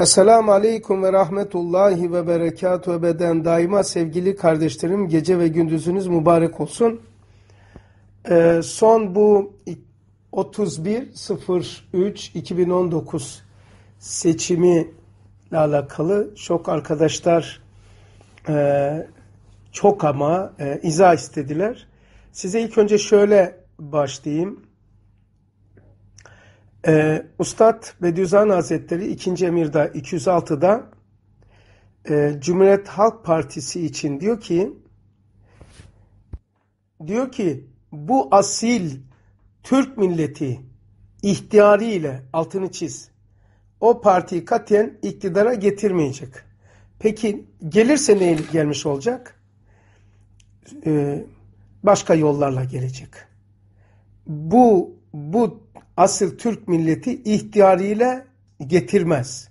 Esselamu Aleyküm ve Rahmetullahi ve Berekatuhu beden daima sevgili kardeşlerim gece ve gündüzünüz mübarek olsun. Ee, son bu 31.03.2019 seçimi ile alakalı çok arkadaşlar e, çok ama e, izah istediler. Size ilk önce şöyle başlayayım. Ee, Ustad Bediüzzaman Hazretleri 2. Emir'de 206'da e, Cumhuriyet Halk Partisi için diyor ki diyor ki bu asil Türk milleti ihtiyarı ile altını çiz o partiyi katiyen iktidara getirmeyecek. Peki gelirse neyle gelmiş olacak? Ee, başka yollarla gelecek. Bu bu asıl Türk milleti ihtiyarıyla getirmez.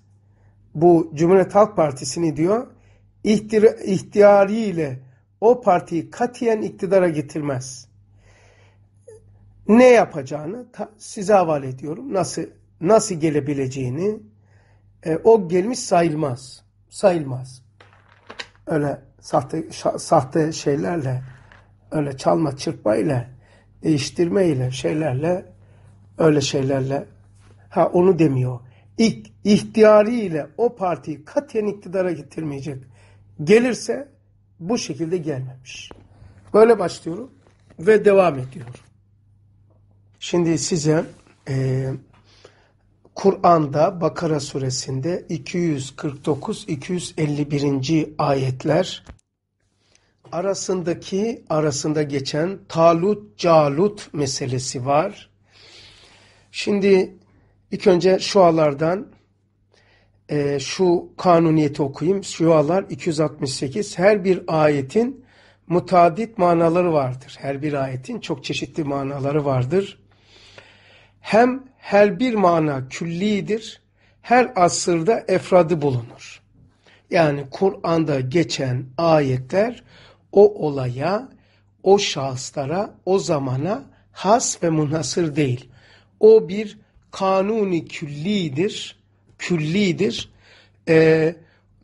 Bu Cumhuriyet Halk Partisi'ni diyor ihtiyarıyla o partiyi katiyen iktidara getirmez. Ne yapacağını size havale ediyorum. Nasıl nasıl gelebileceğini e, o gelmiş sayılmaz. Sayılmaz. Öyle sahte sahte şeylerle öyle çalma çırpmayla değiştirmeyle şeylerle öyle şeylerle ha onu demiyor. İlk ihtiyarı o partiyi katiyen iktidara getirmeyecek. Gelirse bu şekilde gelmemiş. Böyle başlıyorum ve devam ediyorum. Şimdi size e, Kur'an'da Bakara suresinde 249-251. ayetler arasındaki arasında geçen Talut Calut meselesi var. Şimdi ilk önce şualardan e, şu kanuniyeti okuyayım. Şualar 268. Her bir ayetin mutadit manaları vardır. Her bir ayetin çok çeşitli manaları vardır. Hem her bir mana küllidir, her asırda efradı bulunur. Yani Kur'an'da geçen ayetler o olaya, o şahıslara, o zamana has ve munhasır değil. O bir kanuni küllidir, küllidir. Ee,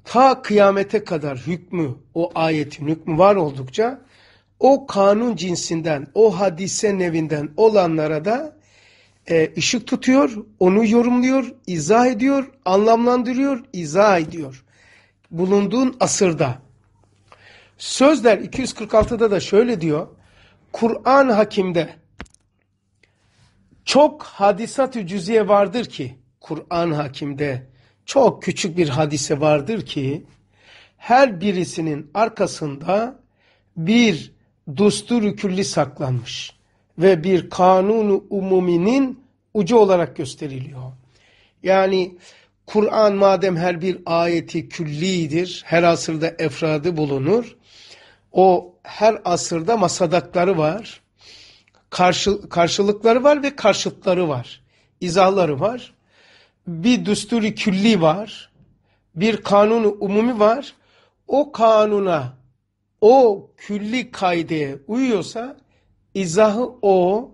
ta kıyamete kadar hükmü, o ayetin hükmü var oldukça o kanun cinsinden, o hadise nevinden olanlara da e, ışık tutuyor, onu yorumluyor, izah ediyor, anlamlandırıyor, izah ediyor. Bulunduğun asırda. Sözler 246'da da şöyle diyor. Kur'an hakimde çok hadisat-ı cüziye vardır ki Kur'an hakimde çok küçük bir hadise vardır ki her birisinin arkasında bir dustur külli saklanmış ve bir kanunu umuminin ucu olarak gösteriliyor. Yani Kur'an madem her bir ayeti küllidir, her asırda efradı bulunur, o her asırda masadakları var karşı, karşılıkları var ve karşıtları var. İzahları var. Bir düsturi külli var. Bir kanunu umumi var. O kanuna, o külli kaideye uyuyorsa izahı o,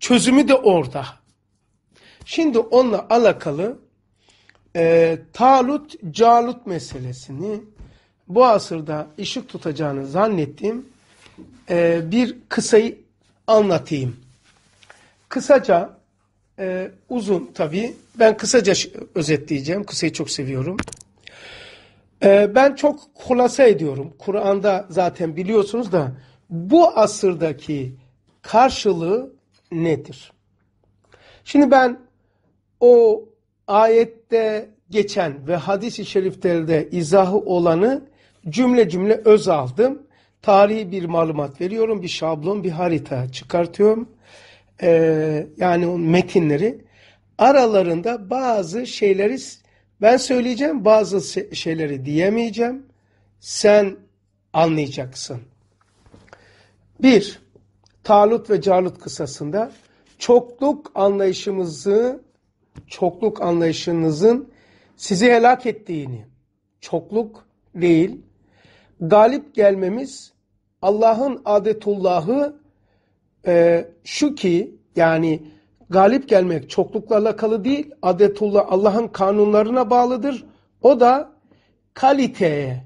çözümü de orada. Şimdi onunla alakalı e, Talut Calut meselesini bu asırda ışık tutacağını zannettiğim e, bir kısayı anlatayım. Kısaca, e, uzun tabii. Ben kısaca özetleyeceğim. Kısayı çok seviyorum. E, ben çok kulasa ediyorum. Kur'an'da zaten biliyorsunuz da bu asırdaki karşılığı nedir? Şimdi ben o ayette geçen ve hadis-i şeriflerde izahı olanı cümle cümle öz aldım tarihi bir malumat veriyorum. Bir şablon, bir harita çıkartıyorum. Ee, yani o metinleri. Aralarında bazı şeyleri ben söyleyeceğim, bazı şeyleri diyemeyeceğim. Sen anlayacaksın. Bir, Talut ve Calut kısasında çokluk anlayışımızı, çokluk anlayışınızın sizi helak ettiğini, çokluk değil, galip gelmemiz Allah'ın adetullahı e, şu ki yani galip gelmek çoklukla alakalı değil adetullah Allah'ın kanunlarına bağlıdır. O da kaliteye,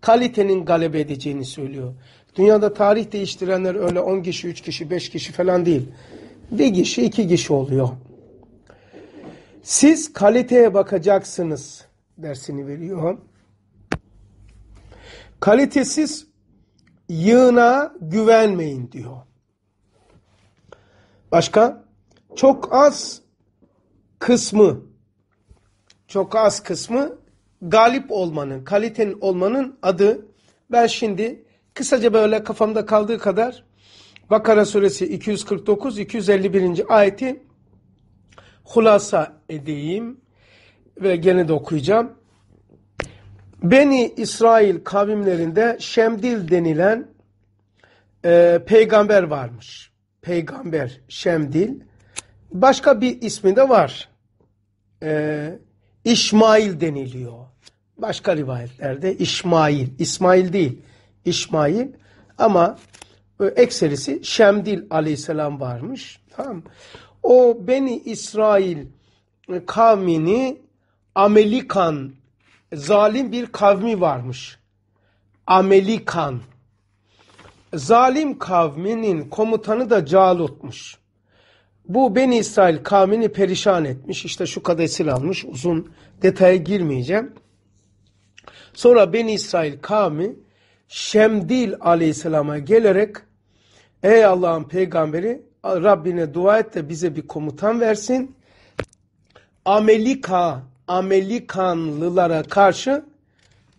kalitenin galebe edeceğini söylüyor. Dünyada tarih değiştirenler öyle 10 kişi, 3 kişi, 5 kişi falan değil. Bir kişi, iki kişi oluyor. Siz kaliteye bakacaksınız dersini veriyor. Kalitesiz yığına güvenmeyin diyor. Başka? Çok az kısmı çok az kısmı galip olmanın, kalitenin olmanın adı. Ben şimdi kısaca böyle kafamda kaldığı kadar Bakara suresi 249-251. ayeti hulasa edeyim ve gene de okuyacağım. Beni İsrail kavimlerinde Şemdil denilen e, peygamber varmış. Peygamber Şemdil. Başka bir ismi de var. E, İşmail deniliyor. Başka rivayetlerde İşmail. İsmail değil. İşmail. Ama ekserisi Şemdil aleyhisselam varmış. Tamam O Beni İsrail e, kavmini Amelikan zalim bir kavmi varmış. Amelikan. Zalim kavminin komutanı da Calut'muş. Bu Beni İsrail kavmini perişan etmiş. İşte şu kadar esir almış. Uzun detaya girmeyeceğim. Sonra Beni İsrail kavmi Şemdil aleyhisselama gelerek Ey Allah'ın peygamberi Rabbine dua et de bize bir komutan versin. Amelika, Amelikanlılara karşı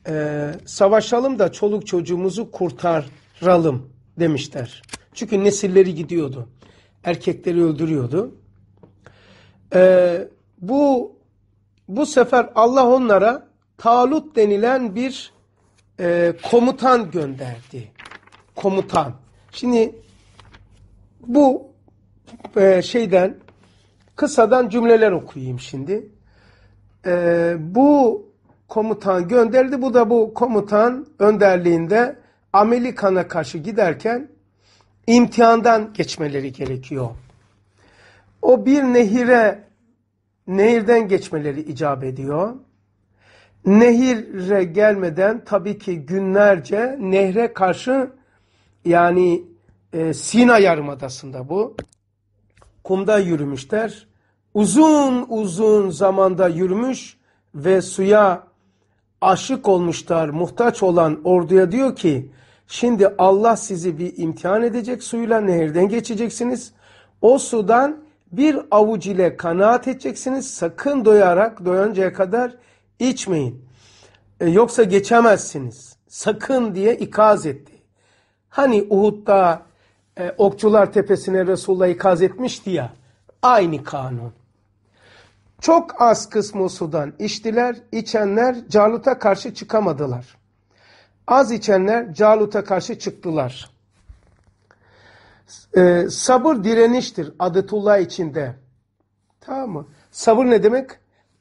e, savaşalım da çoluk çocuğumuzu kurtaralım demişler. Çünkü nesilleri gidiyordu. Erkekleri öldürüyordu. E, bu bu sefer Allah onlara Talut denilen bir e, komutan gönderdi. Komutan. Şimdi bu e, şeyden kısadan cümleler okuyayım şimdi. E, bu komutan gönderdi. Bu da bu komutan önderliğinde Amerikan'a karşı giderken imtihandan geçmeleri gerekiyor. O bir nehire nehirden geçmeleri icap ediyor. Nehire gelmeden tabii ki günlerce nehre karşı yani e, Sina Yarımadası'nda bu. Kumda yürümüşler. Uzun uzun zamanda yürümüş ve suya aşık olmuşlar. Muhtaç olan orduya diyor ki şimdi Allah sizi bir imtihan edecek suyla nehirden geçeceksiniz. O sudan bir avuç ile kanaat edeceksiniz. Sakın doyarak doyuncaya kadar içmeyin. E, yoksa geçemezsiniz. Sakın diye ikaz etti. Hani Uhud'da e, Okçular Tepesi'ne Resulullah ikaz etmişti ya. Aynı kanun. Çok az kısmı sudan içtiler. içenler Calut'a karşı çıkamadılar. Az içenler Calut'a karşı çıktılar. Ee, sabır direniştir adetullah içinde. Tamam mı? Sabır ne demek?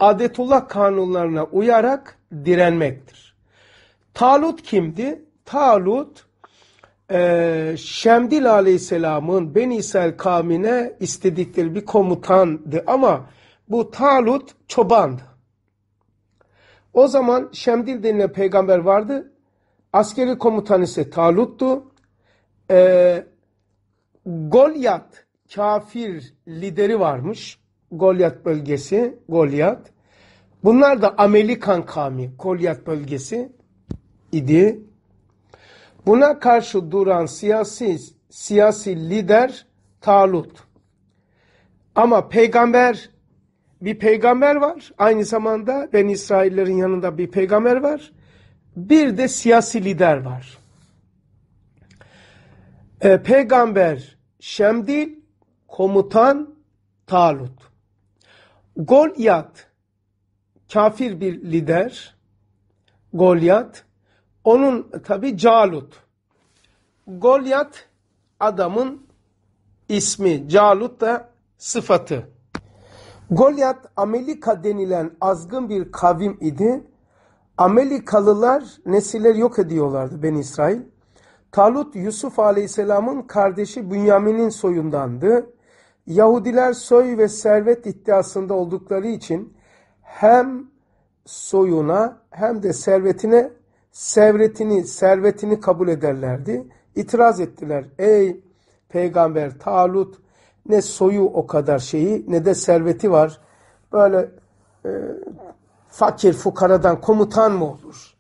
Adetullah kanunlarına uyarak direnmektir. Talut kimdi? Talut e, Şemdil Aleyhisselam'ın Ben İsrail kavmine istedikleri bir komutandı ama bu Talut çobandı. O zaman Şemdil denilen peygamber vardı. Askeri komutan ise Talut'tu. E, Golyat kafir lideri varmış. Golyat bölgesi, Golyat. Bunlar da Amerikan kavmi, Golyat bölgesi idi. Buna karşı duran siyasi siyasi lider Talut. Ama peygamber bir peygamber var. Aynı zamanda Ben İsraillerin yanında bir peygamber var. Bir de siyasi lider var. Ee, peygamber Şemdil, komutan Talut. Golyat kafir bir lider. Golyat onun tabi Calut. Golyat adamın ismi. Calut da sıfatı. Golyat Amerika denilen azgın bir kavim idi. Amerikalılar nesilleri yok ediyorlardı Ben İsrail. Talut Yusuf Aleyhisselam'ın kardeşi Bünyamin'in soyundandı. Yahudiler soy ve servet iddiasında oldukları için hem soyuna hem de servetine servetini servetini kabul ederlerdi. İtiraz ettiler. Ey peygamber Talut ne soyu o kadar şeyi ne de serveti var. Böyle e, fakir fukaradan komutan mı olur?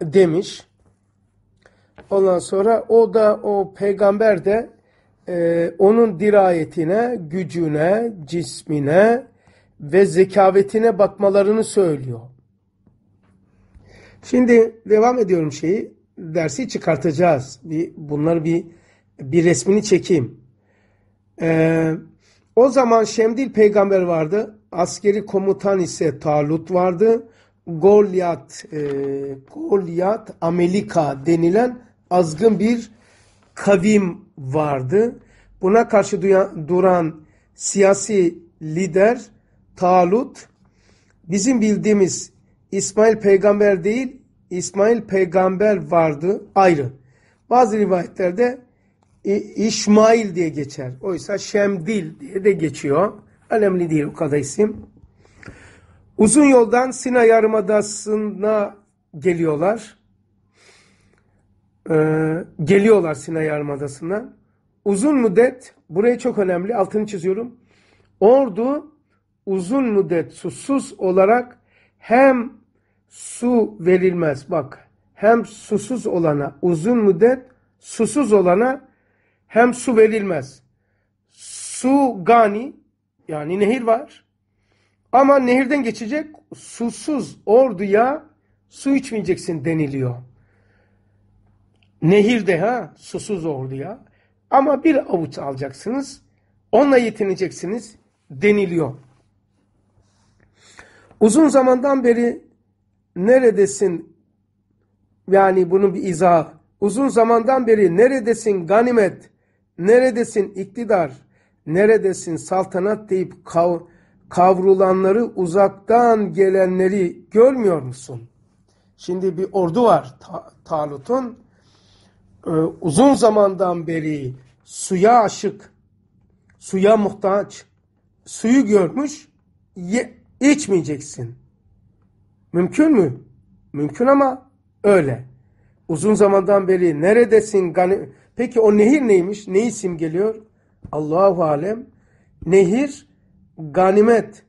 Demiş. Ondan sonra o da o peygamber de e, onun dirayetine, gücüne, cismine ve zekavetine bakmalarını söylüyor. Şimdi devam ediyorum şeyi. Dersi çıkartacağız. Bir, bunları bir bir resmini çekeyim. Ee, o zaman Şemdil peygamber vardı. Askeri komutan ise Talut vardı. Golyat, e, Golyat Amelika denilen azgın bir kavim vardı. Buna karşı duran siyasi lider Talut bizim bildiğimiz İsmail peygamber değil İsmail peygamber vardı ayrı. Bazı rivayetlerde İşmail diye geçer. Oysa Şemdil diye de geçiyor. Önemli değil o kadar isim. Uzun yoldan Sina Yarımadası'na geliyorlar. Ee, geliyorlar Sina Yarımadası'na. Uzun müddet, burayı çok önemli, altını çiziyorum. Ordu uzun müddet susuz olarak hem su verilmez. Bak, hem susuz olana, uzun müddet susuz olana hem su verilmez. Su gani, yani nehir var. Ama nehirden geçecek susuz orduya su içmeyeceksin deniliyor. Nehirde ha susuz orduya. Ama bir avuç alacaksınız. Onunla yetineceksiniz deniliyor. Uzun zamandan beri neredesin? Yani bunun bir izah. Uzun zamandan beri neredesin ganimet? Neredesin iktidar? Neredesin saltanat deyip kav kavrulanları uzaktan gelenleri görmüyor musun? Şimdi bir ordu var Ta Talut'un. Ee, uzun zamandan beri suya aşık, suya muhtaç, suyu görmüş, ye, içmeyeceksin. Mümkün mü? Mümkün ama öyle. Uzun zamandan beri neredesin? Gani Peki o nehir neymiş? Neyi simgeliyor? Allahu alem. Nehir ganimet,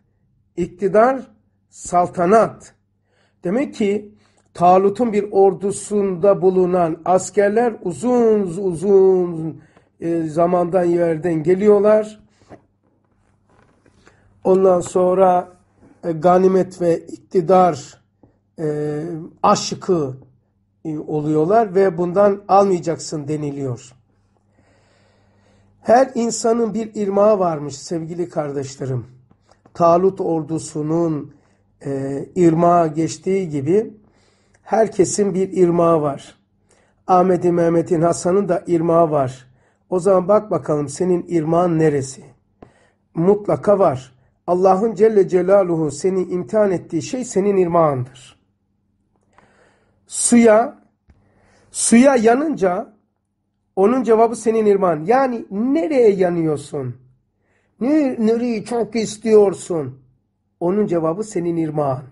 iktidar, saltanat. Demek ki Talut'un bir ordusunda bulunan askerler uzun uzun e, zamandan yerden geliyorlar. Ondan sonra e, ganimet ve iktidar e, aşıkı e, oluyorlar ve bundan almayacaksın deniliyor. Her insanın bir irmağı varmış sevgili kardeşlerim. Talut ordusunun e, irmağı geçtiği gibi herkesin bir irmağı var. Ahmet'in, Mehmet'in, Hasan'ın da irmağı var. O zaman bak bakalım senin irmağın neresi? Mutlaka var. Allah'ın Celle Celaluhu seni imtihan ettiği şey senin irmağındır. Suya, suya yanınca onun cevabı senin irmağın. Yani nereye yanıyorsun? Nereyi çok istiyorsun? Onun cevabı senin irmağın.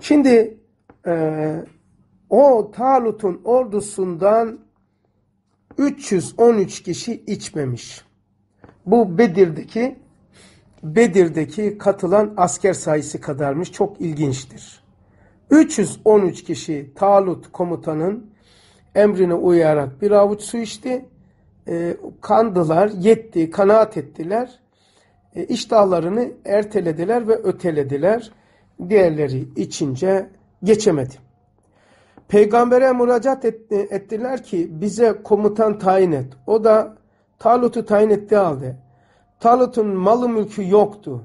Şimdi e, o Talut'un ordusundan 313 kişi içmemiş. Bu Bedir'deki Bedir'deki katılan asker sayısı kadarmış. Çok ilginçtir. 313 kişi Talut komutanın emrine uyarak bir avuç su içti. E, kandılar, yetti, kanaat ettiler. E, iştahlarını ertelediler ve ötelediler. Diğerleri içince geçemedi. Peygambere müracaat etti, ettiler ki bize komutan tayin et. O da Talut'u tayin etti halde. Talut'un malı mülkü yoktu.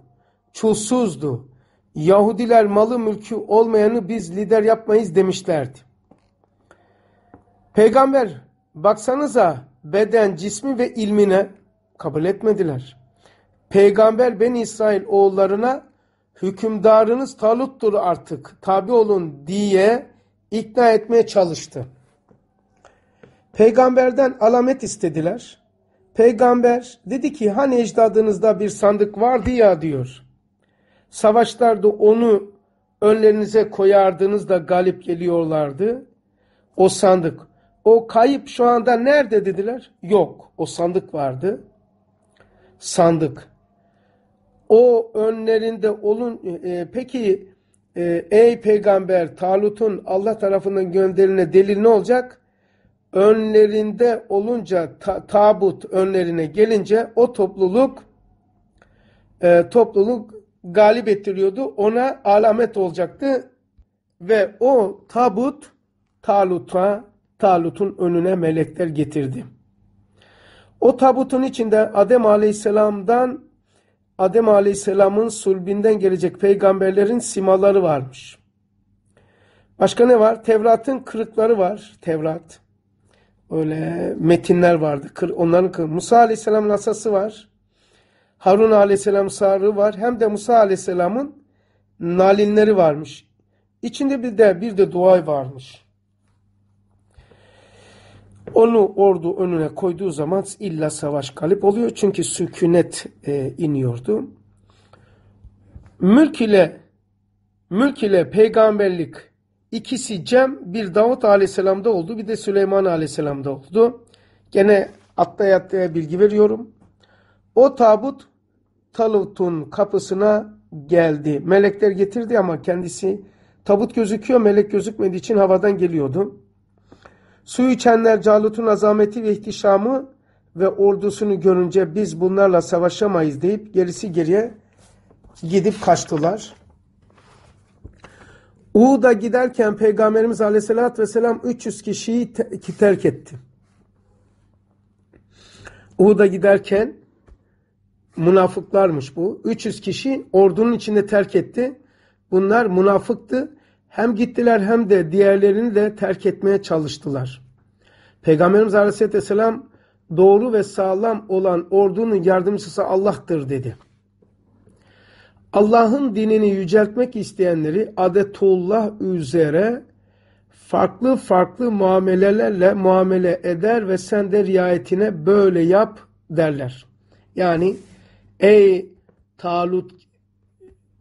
Çulsuzdu. Yahudiler malı mülkü olmayanı biz lider yapmayız demişlerdi. Peygamber baksanıza beden, cismi ve ilmine kabul etmediler. Peygamber ben İsrail oğullarına hükümdarınız Talut'tur artık tabi olun diye ikna etmeye çalıştı. Peygamberden alamet istediler. Peygamber dedi ki hani ecdadınızda bir sandık vardı ya diyor. Savaşlarda onu önlerinize koyardınız da galip geliyorlardı. O sandık. O kayıp şu anda nerede dediler? Yok. O sandık vardı. Sandık. O önlerinde olun. E, peki e, ey peygamber Talut'un Allah tarafından gönderine delil ne olacak? Önlerinde olunca ta, tabut önlerine gelince o topluluk e, topluluk galip ettiriyordu. Ona alamet olacaktı ve o tabut Talut'a Talut'un önüne melekler getirdi. O tabutun içinde Adem Aleyhisselam'dan Adem Aleyhisselam'ın sulbinden gelecek peygamberlerin simaları varmış. Başka ne var? Tevrat'ın kırıkları var. Tevrat. Öyle metinler vardı. Onların kır. Musa Aleyhisselam'ın asası var. Harun Aleyhisselam sarığı var. Hem de Musa Aleyhisselam'ın nalinleri varmış. İçinde bir de bir de dua varmış. Onu ordu önüne koyduğu zaman illa savaş galip oluyor. Çünkü sükunet e, iniyordu. Mülk ile mülk ile peygamberlik ikisi cem bir Davut aleyhisselamda oldu bir de Süleyman aleyhisselamda oldu. Gene atlaya atlaya bilgi veriyorum. O tabut Talut'un kapısına geldi. Melekler getirdi ama kendisi tabut gözüküyor melek gözükmediği için havadan geliyordu. Su içenler Calut'un azameti ve ihtişamı ve ordusunu görünce biz bunlarla savaşamayız deyip gerisi geriye gidip kaçtılar. Uhud'a giderken Peygamberimiz Aleyhisselatü Vesselam 300 kişiyi te terk etti. Uhud'a giderken münafıklarmış bu. 300 kişi ordunun içinde terk etti. Bunlar münafıktı. Hem gittiler hem de diğerlerini de terk etmeye çalıştılar. Peygamberimiz Aleyhisselatü Vesselam doğru ve sağlam olan ordunun yardımcısı Allah'tır dedi. Allah'ın dinini yüceltmek isteyenleri adetullah üzere farklı farklı muamelelerle muamele eder ve sen de riayetine böyle yap derler. Yani ey Talut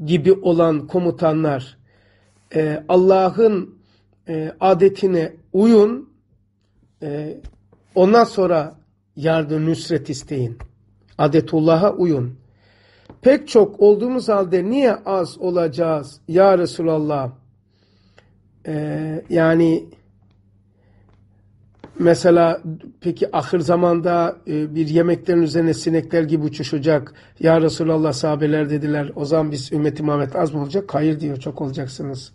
gibi olan komutanlar e, Allah'ın e, adetine uyun e, ondan sonra yardım nüsret isteyin. Adetullah'a uyun. Pek çok olduğumuz halde niye az olacağız ya Resulallah? Ee, yani mesela peki ahir zamanda e, bir yemeklerin üzerine sinekler gibi uçuşacak. Ya Resulallah sahabeler dediler. O zaman biz ümmeti Muhammed az mı olacak? Hayır diyor çok olacaksınız.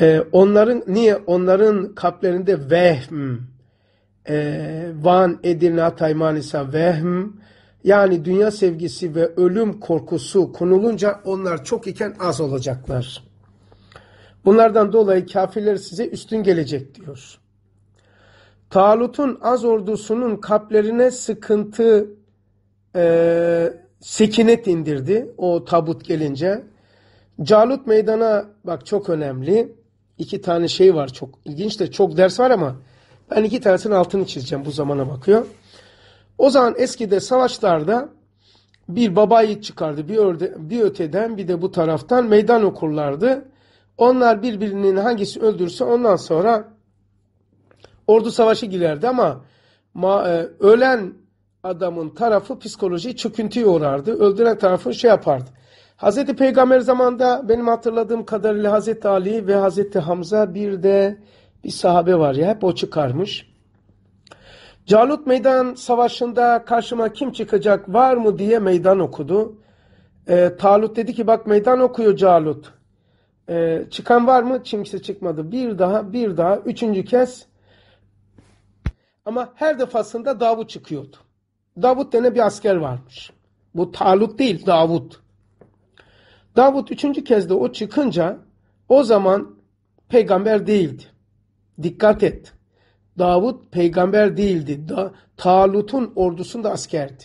Ee, onların niye? Onların kalplerinde vehm e, Van, Edirne, Hatay, Manisa vehm yani dünya sevgisi ve ölüm korkusu konulunca onlar çok iken az olacaklar. Bunlardan dolayı kafirler size üstün gelecek diyor. Talut'un az ordusunun kalplerine sıkıntı e, sekinet indirdi o tabut gelince. Calut meydana bak çok önemli. İki tane şey var çok ilginç de çok ders var ama ben iki tanesinin altını çizeceğim bu zamana bakıyor. O zaman eskide savaşlarda bir baba yiğit çıkardı. Bir, örde, bir öteden bir de bu taraftan meydan okurlardı. Onlar birbirinin hangisi öldürse ondan sonra ordu savaşı girerdi ama ma, e, ölen adamın tarafı psikoloji çöküntüye uğrardı. Öldüren tarafı şey yapardı. Hazreti Peygamber zamanında benim hatırladığım kadarıyla Hazreti Ali ve Hazreti Hamza bir de bir sahabe var ya hep o çıkarmış. Calut meydan savaşında karşıma kim çıkacak var mı diye meydan okudu. E, Talut dedi ki bak meydan okuyor Calut. E, çıkan var mı? Kimse çıkmadı. Bir daha bir daha üçüncü kez ama her defasında Davut çıkıyordu. Davut dene bir asker varmış. Bu Talut değil Davut. Davut üçüncü kez de o çıkınca o zaman peygamber değildi. Dikkat et. Davut peygamber değildi. Da, Talut'un ordusunda askerdi.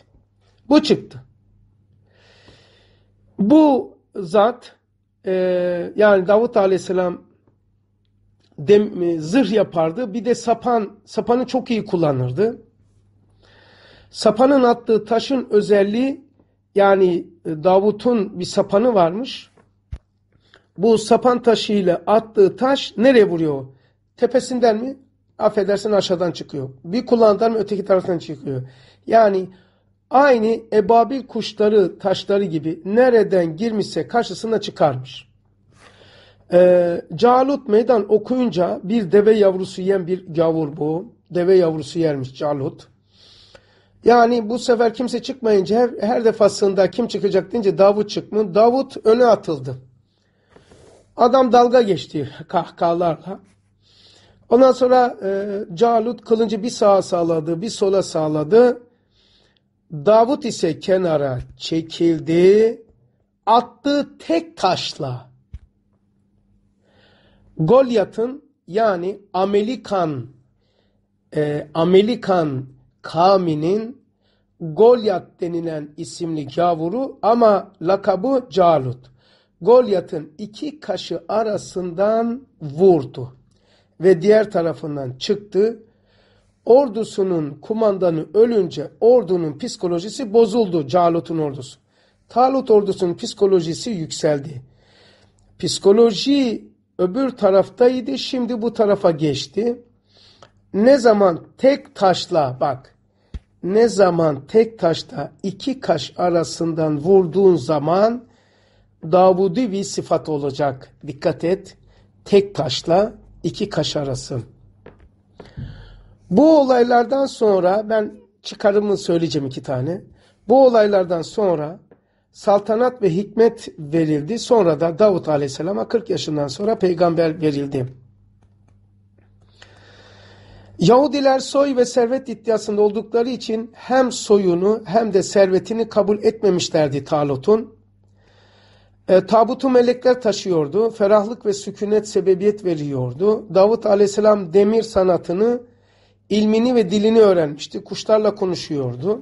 Bu çıktı. Bu zat e, yani Davut aleyhisselam dem, e, zırh yapardı. Bir de sapan, sapanı çok iyi kullanırdı. Sapanın attığı taşın özelliği yani e, Davut'un bir sapanı varmış. bu sapan taşı ile attığı taş nereye vuruyor? Tepesinden mi? Affedersin aşağıdan çıkıyor. Bir kulağından mı öteki taraftan çıkıyor. Yani aynı ebabil kuşları taşları gibi nereden girmişse karşısına çıkarmış. Ee, Calut meydan okuyunca bir deve yavrusu yiyen bir gavur bu. Deve yavrusu yermiş Calut. Yani bu sefer kimse çıkmayınca her, her defasında kim çıkacak deyince Davut çıkmıyor. Davut öne atıldı. Adam dalga geçti kahkahalarla. Ondan sonra e, Calut kılıncı bir sağa sağladı, bir sola sağladı. Davut ise kenara çekildi. Attığı tek taşla Golyat'ın yani Amerikan e, Amerikan kavminin Golyat denilen isimli gavuru ama lakabı Calut. Golyat'ın iki kaşı arasından vurdu ve diğer tarafından çıktı. Ordusunun kumandanı ölünce ordunun psikolojisi bozuldu Calut'un ordusu. Talut ordusunun psikolojisi yükseldi. Psikoloji öbür taraftaydı şimdi bu tarafa geçti. Ne zaman tek taşla bak ne zaman tek taşta iki kaş arasından vurduğun zaman Davudi bir sıfat olacak. Dikkat et. Tek taşla iki kaş arası. Bu olaylardan sonra ben çıkarımı söyleyeceğim iki tane. Bu olaylardan sonra saltanat ve hikmet verildi. Sonra da Davut Aleyhisselam'a 40 yaşından sonra peygamber verildi. Yahudiler soy ve servet iddiasında oldukları için hem soyunu hem de servetini kabul etmemişlerdi Talut'un. E, tabutu melekler taşıyordu. Ferahlık ve sükunet sebebiyet veriyordu. Davut aleyhisselam demir sanatını, ilmini ve dilini öğrenmişti. Kuşlarla konuşuyordu.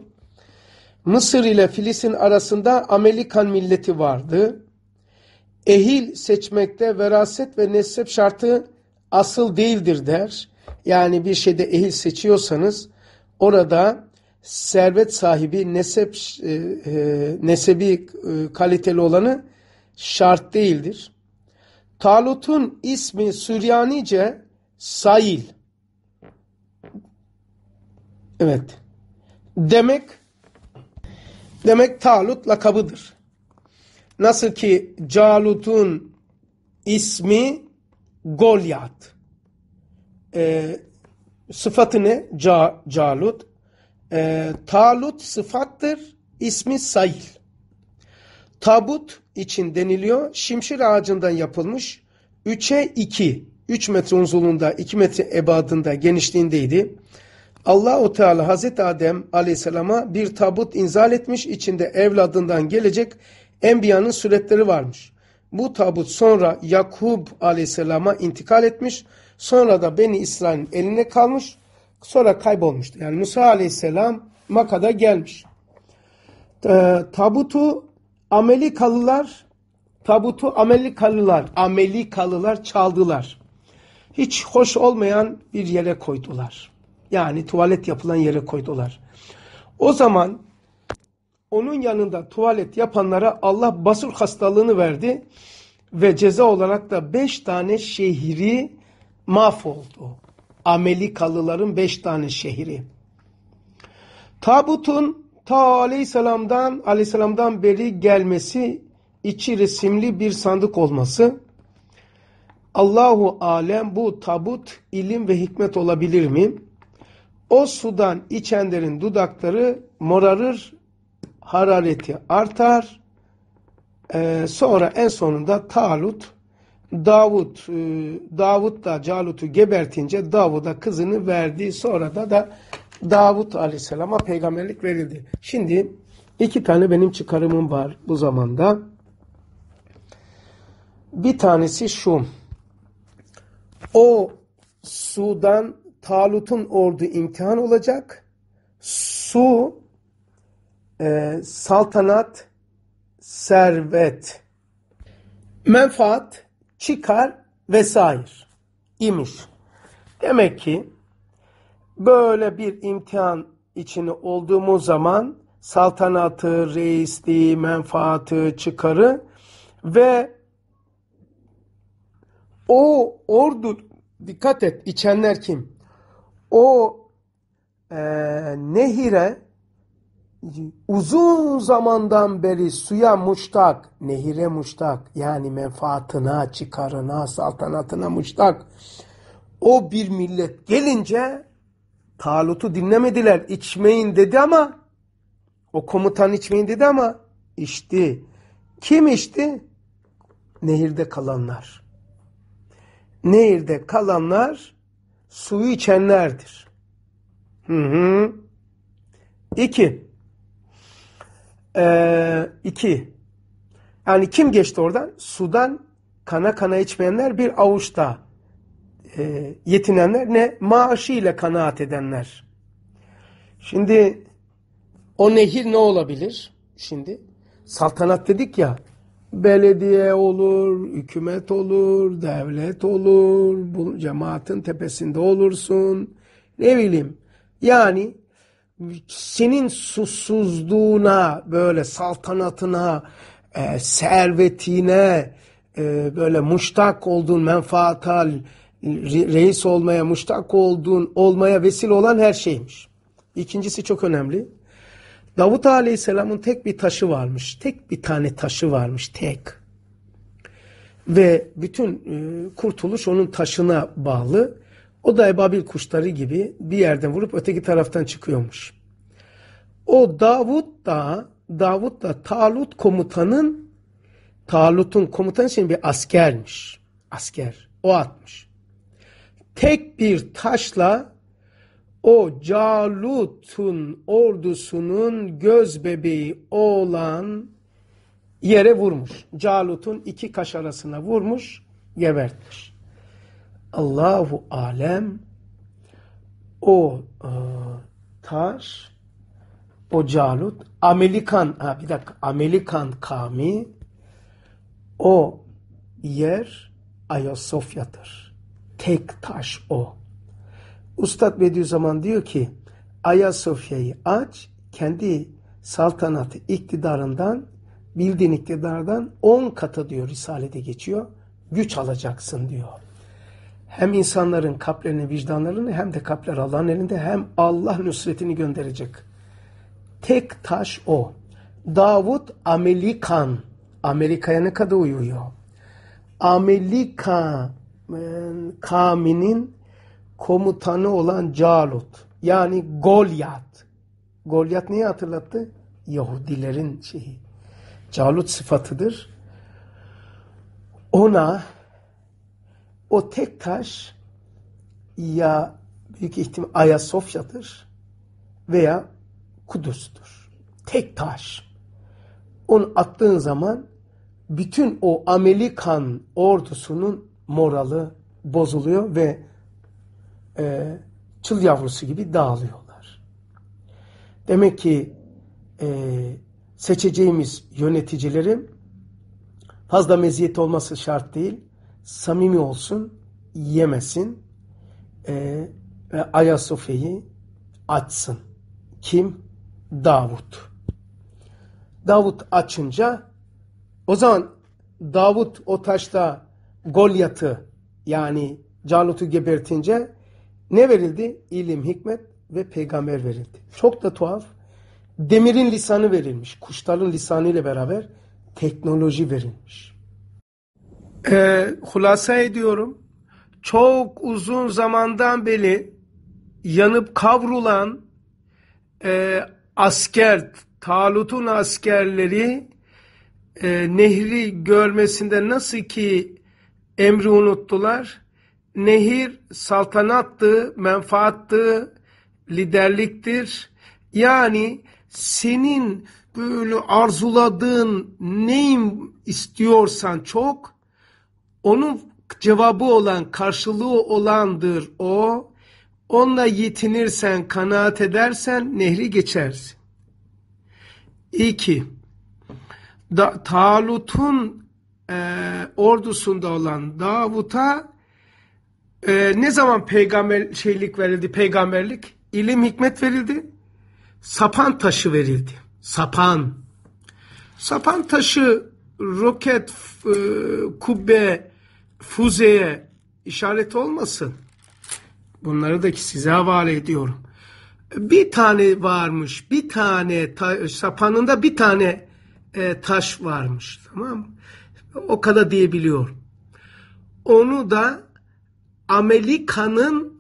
Mısır ile Filistin arasında Amerikan milleti vardı. Ehil seçmekte veraset ve nesep şartı asıl değildir der. Yani bir şeyde ehil seçiyorsanız orada servet sahibi nesep e, e, nesebi e, kaliteli olanı şart değildir. Talut'un ismi Süryanice Sail. Evet. Demek demek Talut lakabıdır. Nasıl ki Calut'un ismi Golyat. Ee, sıfatı ne? Ca, Calut. Ee, Talut sıfattır. ismi Sail. Tabut için deniliyor. Şimşir ağacından yapılmış. 3'e 2. 3 metre uzunluğunda 2 metre ebadında genişliğindeydi. Allahu Teala Hazreti Adem Aleyhisselam'a bir tabut inzal etmiş. İçinde evladından gelecek enbiyanın suretleri varmış. Bu tabut sonra Yakub Aleyhisselam'a intikal etmiş. Sonra da Beni İsrail'in eline kalmış. Sonra kaybolmuştu. Yani Musa Aleyhisselam Maka'da gelmiş. E, tabutu Amerikalılar tabutu Amerikalılar Amerikalılar çaldılar. Hiç hoş olmayan bir yere koydular. Yani tuvalet yapılan yere koydular. O zaman onun yanında tuvalet yapanlara Allah basur hastalığını verdi ve ceza olarak da beş tane şehri mahvoldu. Amerikalıların beş tane şehri. Tabutun ta aleyhisselamdan aleyhisselamdan beri gelmesi içi resimli bir sandık olması Allahu alem bu tabut ilim ve hikmet olabilir mi? O sudan içenlerin dudakları morarır, harareti artar. Ee, sonra en sonunda Talut, Davut, e, Davut da Calut'u gebertince Davud'a kızını verdi. Sonra da da Davut Aleyhisselam'a peygamberlik verildi. Şimdi iki tane benim çıkarımım var bu zamanda. Bir tanesi şu. O sudan Talut'un ordu imtihan olacak. Su e, saltanat, servet, menfaat, çıkar vesaire imiş. Demek ki böyle bir imtihan içine olduğumuz zaman saltanatı, reisliği, menfaatı, çıkarı ve O ordu dikkat et içenler kim? O e, nehire uzun zamandan beri suya muştak, nehire muştak yani menfaatına, çıkarına, saltanatına muştak. O bir millet gelince Talut'u dinlemediler. içmeyin dedi ama o komutan içmeyin dedi ama içti. Kim içti? Nehirde kalanlar. Nehirde kalanlar suyu içenlerdir. Hı hı. İki. Ee, iki. Yani kim geçti oradan? Sudan kana kana içmeyenler bir avuçta e, yetinenler ne? Maaşıyla kanaat edenler. Şimdi o nehir ne olabilir? Şimdi saltanat dedik ya belediye olur, hükümet olur, devlet olur, bu cemaatin tepesinde olursun. Ne bileyim. Yani senin susuzluğuna, böyle saltanatına, e, servetine, e, böyle muştak olduğun menfaatal, reis olmaya, muştak olduğun, olmaya vesile olan her şeymiş. İkincisi çok önemli. Davut Aleyhisselam'ın tek bir taşı varmış. Tek bir tane taşı varmış. Tek. Ve bütün e, kurtuluş onun taşına bağlı. O da ebabil kuşları gibi bir yerden vurup öteki taraftan çıkıyormuş. O Davut da Davut da Talut komutanın Talut'un komutanı için bir askermiş. Asker. O atmış. Tek bir taşla o Calut'un ordusunun göz bebeği olan yere vurmuş. Calut'un iki kaş arasına vurmuş, gebertmiş. Allahu alem o e, taş o Calut Amerikan ha bir dakika Amerikan kami o yer Ayasofya'dır. Tek taş o. Ustad Bediüzzaman diyor ki Ayasofya'yı aç kendi saltanatı iktidarından bildiğin iktidardan on katı diyor Risale'de geçiyor. Güç alacaksın diyor. Hem insanların kalplerini, vicdanlarını hem de kalpler Allah'ın elinde hem Allah nusretini gönderecek. Tek taş o. Davut Amerikan. Amerika'ya ne kadar uyuyor? Amerika e, kavminin komutanı olan Calut yani Golyat. Golyat neyi hatırlattı? Yahudilerin şeyi. Calut sıfatıdır. Ona o tek taş ya büyük ihtimal Ayasofya'dır veya Kudüs'tür. Tek taş. Onu attığın zaman bütün o Amerikan ordusunun morali bozuluyor ve e, çıl yavrusu gibi dağılıyorlar. Demek ki e, seçeceğimiz yöneticilerin fazla meziyet olması şart değil. Samimi olsun, yemesin e, ve Ayasofya'yı açsın. Kim? Davut. Davut açınca o zaman Davut o taşta Golyat'ı yani Calut'u gebertince ne verildi? İlim, hikmet ve peygamber verildi. Çok da tuhaf. Demirin lisanı verilmiş. Kuşların lisanı ile beraber teknoloji verilmiş. Ee, hulasa ediyorum. Çok uzun zamandan beri yanıp kavrulan e, asker, Talut'un askerleri e, nehri görmesinde nasıl ki emri unuttular, nehir saltanattı, menfaattı, liderliktir. Yani senin böyle arzuladığın neyim istiyorsan çok, onun cevabı olan, karşılığı olandır o. Onunla yetinirsen, kanaat edersen nehri geçersin. İki, da, Talut'un e, ordusunda olan Davut'a e, ne zaman peygamber şeylik verildi, peygamberlik? ilim hikmet verildi. Sapan taşı verildi. Sapan. Sapan taşı roket, e, kubbe Fuze'ye işaret olmasın. Bunları da ki size havale ediyorum. Bir tane varmış, bir tane ta- sapanında bir tane e, taş varmış, tamam mı? O kadar diyebiliyorum. Onu da Amerika'nın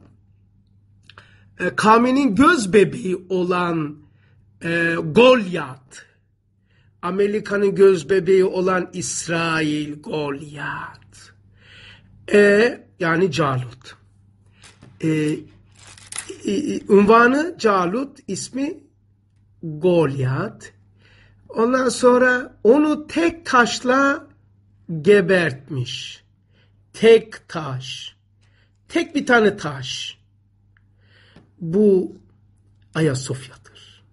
e, kavminin göz bebeği olan e, Goliath, Amerika'nın göz bebeği olan İsrail Goliath, e, yani Calut. E, unvanı Calut, ismi Goliath. Ondan sonra onu tek taşla gebertmiş. Tek taş. Tek bir tane taş. Bu Ayasofya'dır.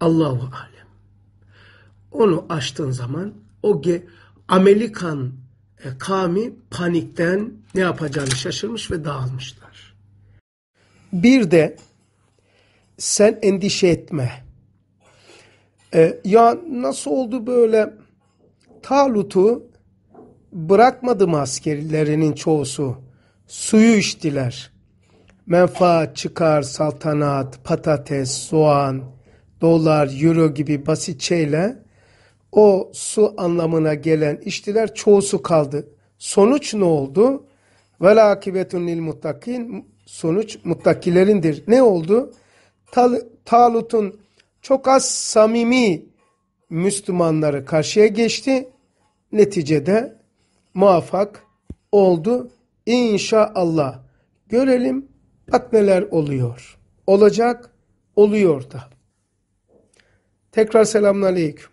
Allahu alem. Onu açtığın zaman o ge Amerikan e, kavmi panikten ne yapacağını şaşırmış ve dağılmışlar. Bir de sen endişe etme. E, ya nasıl oldu böyle Talut'u bırakmadı mı askerlerinin çoğusu? Suyu içtiler. Menfaat çıkar, saltanat, patates, soğan, dolar, euro gibi basit şeyle o su anlamına gelen içtiler çoğusu kaldı. Sonuç ne oldu? Vel akibetun lil muttakin sonuç muttakilerindir. Ne oldu? Tal Talut'un çok az samimi Müslümanları karşıya geçti. Neticede muvaffak oldu. İnşallah. Görelim bak neler oluyor. Olacak, oluyor da. Tekrar selamun aleyküm.